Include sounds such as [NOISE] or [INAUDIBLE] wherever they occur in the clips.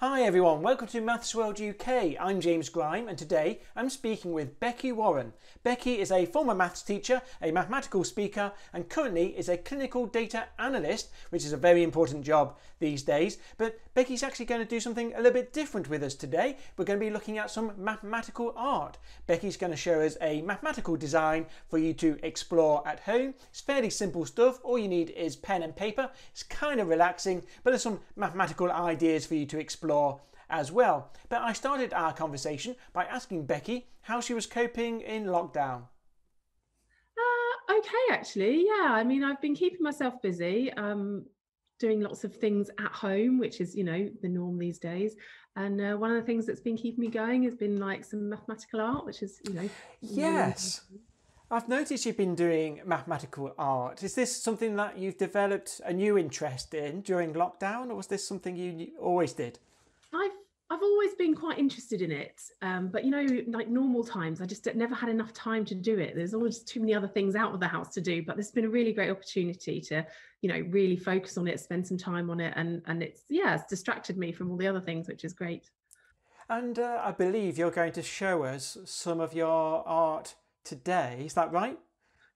Hi everyone, welcome to Maths World UK. I'm James Grime and today I'm speaking with Becky Warren. Becky is a former maths teacher, a mathematical speaker and currently is a clinical data analyst, which is a very important job these days. But Becky's actually going to do something a little bit different with us today. We're going to be looking at some mathematical art. Becky's going to show us a mathematical design for you to explore at home. It's fairly simple stuff. All you need is pen and paper. It's kind of relaxing, but there's some mathematical ideas for you to explore as well. But I started our conversation by asking Becky how she was coping in lockdown. Uh, okay, actually, yeah. I mean, I've been keeping myself busy, um, doing lots of things at home, which is, you know, the norm these days. And uh, one of the things that's been keeping me going has been like some mathematical art, which is, you know. Yes. I've noticed you've been doing mathematical art. Is this something that you've developed a new interest in during lockdown, or was this something you always did? I've I've always been quite interested in it, um, but you know, like normal times, I just never had enough time to do it. There's always too many other things out of the house to do. But this has been a really great opportunity to, you know, really focus on it, spend some time on it, and and it's yeah, it's distracted me from all the other things, which is great. And uh, I believe you're going to show us some of your art today. Is that right?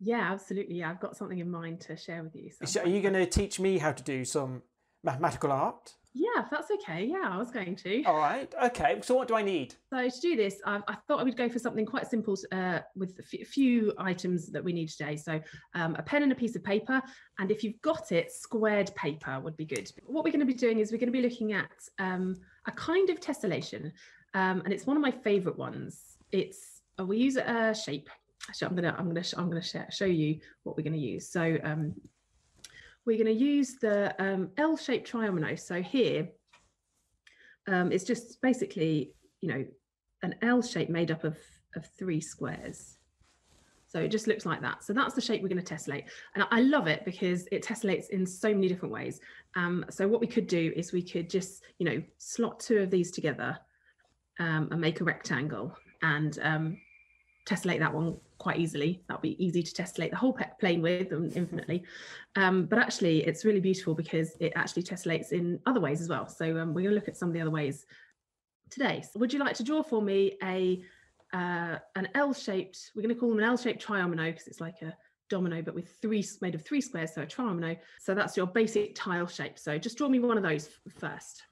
Yeah, absolutely. Yeah, I've got something in mind to share with you. So are you going to teach me how to do some mathematical art? Yeah, if that's okay. Yeah, I was going to. All right. Okay. So what do I need? So to do this, I, I thought I would go for something quite simple uh, with a few items that we need today. So um, a pen and a piece of paper. And if you've got it, squared paper would be good. What we're going to be doing is we're going to be looking at um, a kind of tessellation. Um, and it's one of my favorite ones. It's, uh, we use a shape. Actually, I'm gonna, I'm gonna, I'm gonna show you what we're gonna use. So um, we're going to use the um, L-shaped triomino. So here, um, it's just basically, you know, an L shape made up of, of three squares. So it just looks like that. So that's the shape we're going to tessellate. And I love it because it tessellates in so many different ways. Um, so what we could do is we could just, you know, slot two of these together um, and make a rectangle and um, tessellate that one quite easily. That'll be easy to tessellate the whole plane with and infinitely. Um, but actually, it's really beautiful because it actually tessellates in other ways as well. So um, we're going to look at some of the other ways today. So would you like to draw for me a uh, an L-shaped? We're going to call them an L-shaped triomino because it's like a domino, but with three made of three squares, so a triomino. So that's your basic tile shape. So just draw me one of those first.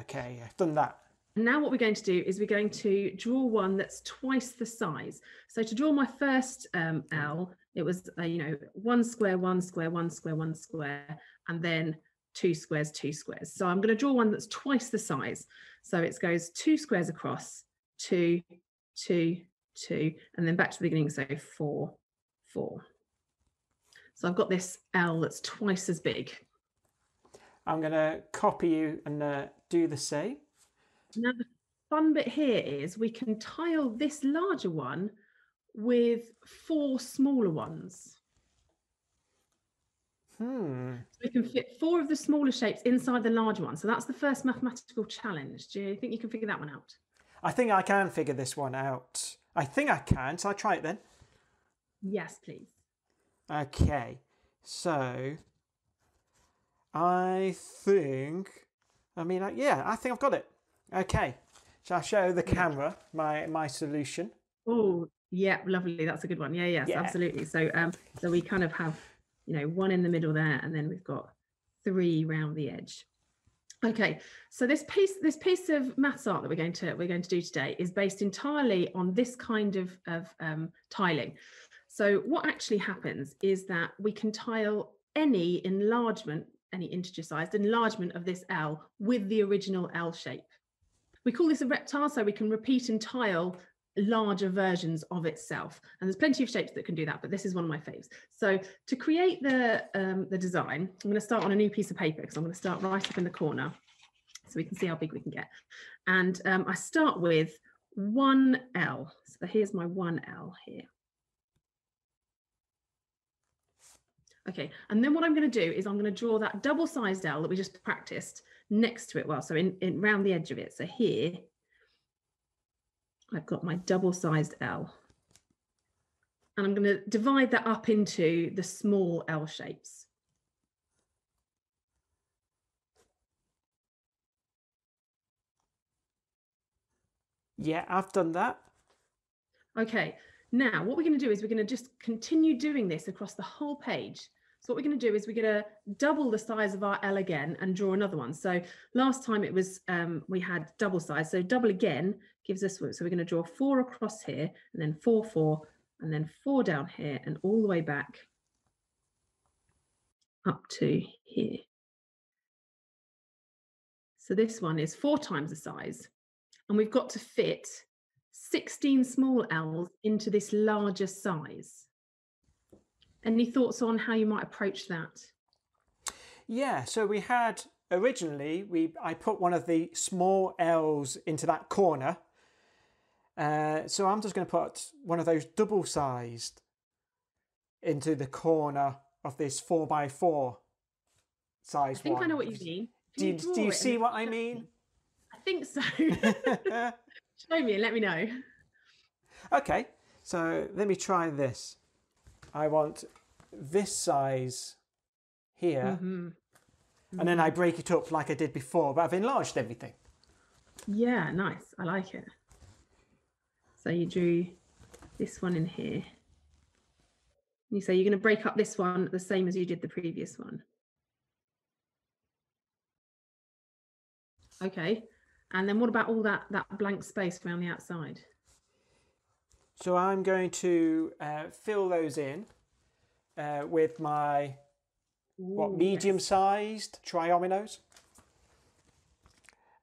Okay, I've done that. And now what we're going to do is we're going to draw one that's twice the size. So to draw my first um, L, it was, uh, you know, one square, one square, one square, one square, and then two squares, two squares. So I'm going to draw one that's twice the size. So it goes two squares across, two, two, two, and then back to the beginning, so four, four. So I've got this L that's twice as big. I'm going to copy you and uh, do the same. Now, the fun bit here is we can tile this larger one with four smaller ones. Hmm. So we can fit four of the smaller shapes inside the larger one. So that's the first mathematical challenge. Do you think you can figure that one out? I think I can figure this one out. I think I can. So I try it then. Yes, please. Okay. So I think, I mean, yeah, I think I've got it. Okay, so I'll show the camera my my solution. Oh, yeah, lovely. That's a good one. Yeah, yes, yeah. absolutely. So um, so we kind of have, you know, one in the middle there, and then we've got three round the edge. Okay, so this piece this piece of maths art that we're going to we're going to do today is based entirely on this kind of of um, tiling. So what actually happens is that we can tile any enlargement, any integer sized enlargement of this L with the original L shape. We call this a rep-tile, so we can repeat and tile larger versions of itself. And there's plenty of shapes that can do that, but this is one of my faves. So to create the, um, the design, I'm going to start on a new piece of paper because I'm going to start right up in the corner so we can see how big we can get. And um, I start with 1L. So here's my 1L here. Okay, and then what I'm going to do is I'm going to draw that double-sized L that we just practiced next to it. Well, so in, in round the edge of it. So here, I've got my double-sized L. And I'm going to divide that up into the small L shapes. Yeah, I've done that. Okay, now what we're going to do is we're going to just continue doing this across the whole page. So what we're going to do is we're going to double the size of our L again and draw another one. So last time it was um, we had double size. So double again gives us, so we're going to draw four across here and then four, four, and then four down here and all the way back up to here. So this one is four times the size and we've got to fit 16 small L's into this larger size. Any thoughts on how you might approach that? Yeah, so we had originally we I put one of the small L's into that corner. Uh, so I'm just going to put one of those double sized into the corner of this four by four size. I think one. I know what you mean. Do you, draw do you see what I mean? I think so. [LAUGHS] Show me and let me know. Okay, so let me try this. I want this size here, Mhm. and then I break it up like I did before, but I've enlarged everything. Yeah, nice. I like it. So you drew this one in here. You say you're going to break up this one the same as you did the previous one. Okay. And then what about all that that blank space around the outside? So I'm going to uh, fill those in uh, with my what medium-sized triominoes,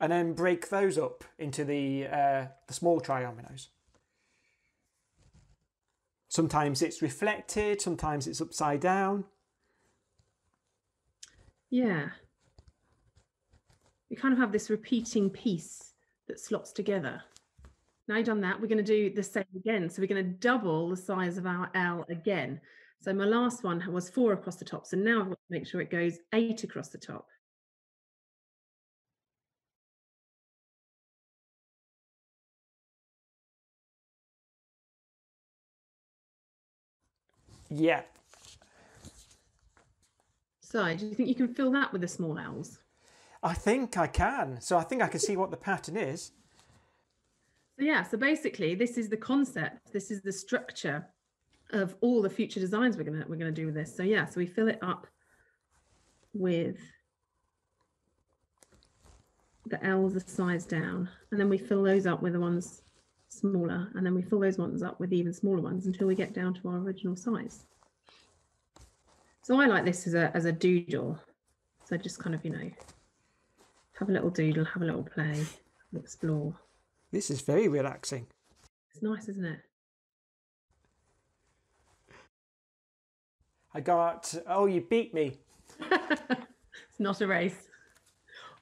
and then break those up into the uh, the small triominoes. Sometimes it's reflected, sometimes it's upside down. Yeah. We kind of have this repeating piece that slots together. Now you've done that, we're going to do the same again. So we're going to double the size of our L again. So my last one was four across the top. So now I've got to make sure it goes eight across the top. Yeah, So do you think you can fill that with the small L's? I think I can. So I think I can see what the pattern is. So yeah, so basically this is the concept, this is the structure of all the future designs we're gonna we're gonna do with this. So yeah, so we fill it up with the L's the size down, and then we fill those up with the ones smaller, and then we fill those ones up with even smaller ones until we get down to our original size. So I like this as a as a doodle. So just kind of, you know, have a little doodle, have a little play, explore. This is very relaxing. It's nice, isn't it? I got, oh, you beat me. [LAUGHS] it's not a race.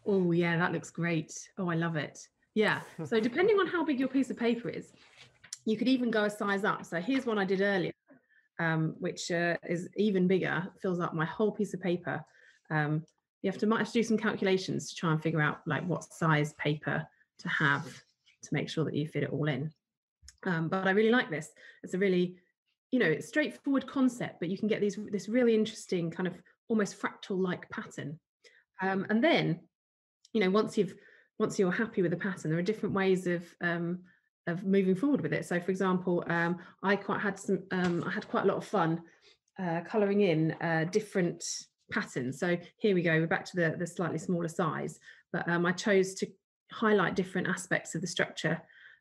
Oh, yeah, that looks great. Oh, I love it. Yeah. [LAUGHS] So, depending on how big your piece of paper is, you could even go a size up. So, here's one I did earlier, um, which uh, is even bigger, fills up my whole piece of paper. Um, you have to might have to do some calculations to try and figure out like what size paper to have to make sure that you fit it all in. Um, but I really like this. It's a really, you know, straightforward concept, but you can get these this really interesting kind of almost fractal like pattern. Um, and then, you know, once you've once you're happy with the pattern, there are different ways of um, of moving forward with it. So, for example, um, I quite had some um, I had quite a lot of fun uh, colouring in uh, different patterns. So here we go. We're back to the the slightly smaller size, but um, I chose to highlight different aspects of the structure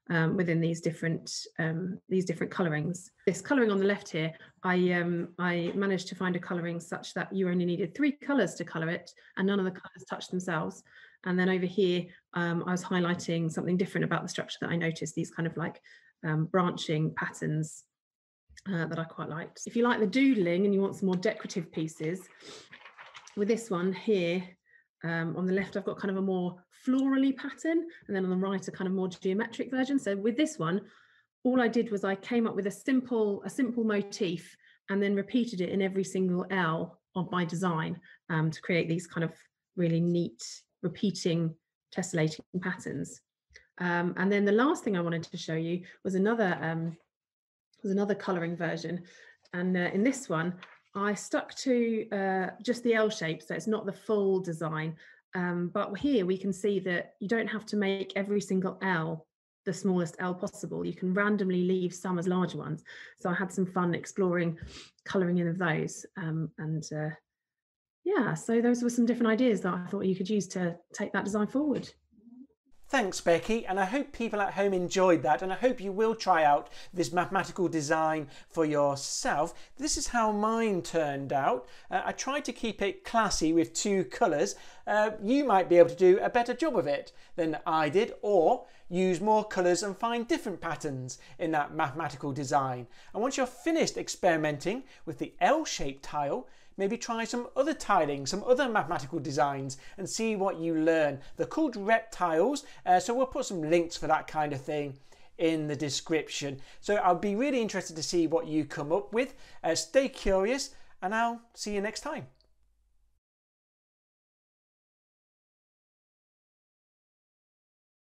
um, within these different um, these different colorings. This coloring on the left here, I um, I managed to find a coloring such that you only needed three colors to color it, and none of the colors touched themselves. And then over here, um, I was highlighting something different about the structure that I noticed. These kind of like um, branching patterns uh, that I quite liked. If you like the doodling and you want some more decorative pieces, with this one here, um, on the left, I've got kind of a more florally pattern, and then on the right, a kind of more geometric version. So with this one, all I did was I came up with a simple, a simple motif, and then repeated it in every single L of my design um, to create these kind of really neat, repeating, tessellating patterns. Um, and then the last thing I wanted to show you was another um, was another colouring version, and uh, in this one, I stuck to uh, just the L shape, so it's not the full design. Um, but here we can see that you don't have to make every single L the smallest L possible. You can randomly leave some as larger ones. So I had some fun exploring colouring in of those. Um, and uh, yeah, so those were some different ideas that I thought you could use to take that design forward. Thanks, Becky, and I hope people at home enjoyed that, and I hope you will try out this mathematical design for yourself. This is how mine turned out. Uh, I tried to keep it classy with two colours. Uh, you might be able to do a better job of it than I did, or use more colours and find different patterns in that mathematical design. And once you're finished experimenting with the L-shaped tile, maybe try some other tiling, some other mathematical designs and see what you learn. They're called rep-tiles, uh, so we'll put some links for that kind of thing in the description. So I'll be really interested to see what you come up with. Uh, stay curious and I'll see you next time.